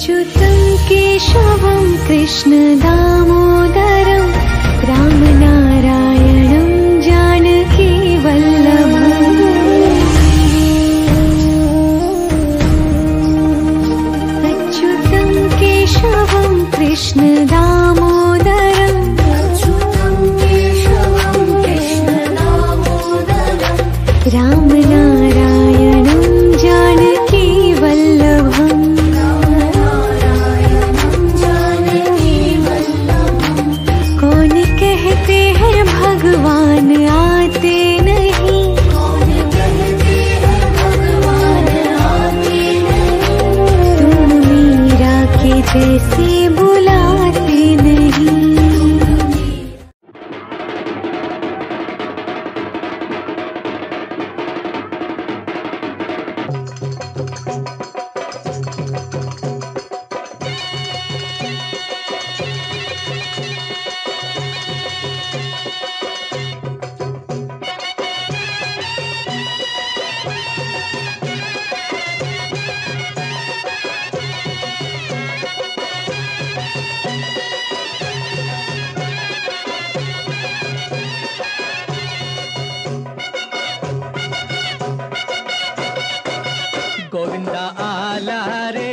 अच्युत केशवं कृष्णदामोदरं रामनारायणं जानकी वल्लभम् अच्युतं केशवं कृष्ण के जैसे गोविंदा आला रे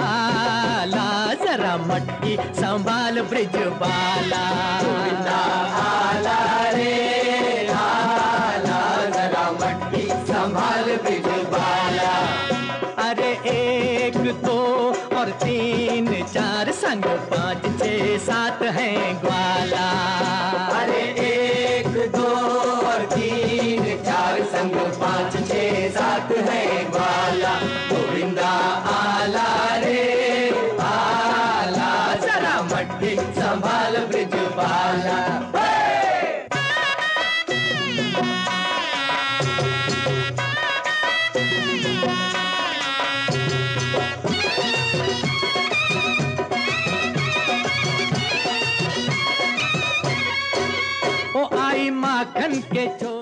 आला जरा मटकी संभाल ब्रिज बाला। गोविंदा आला रे आला जरा मटकी संभाल ब्रिज बाला। अरे एक दो और तीन संभाल ब्रिज बाला ओ आई माखन के चो